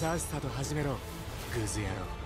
さっさと始めろ。グズ野郎。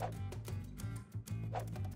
Thank you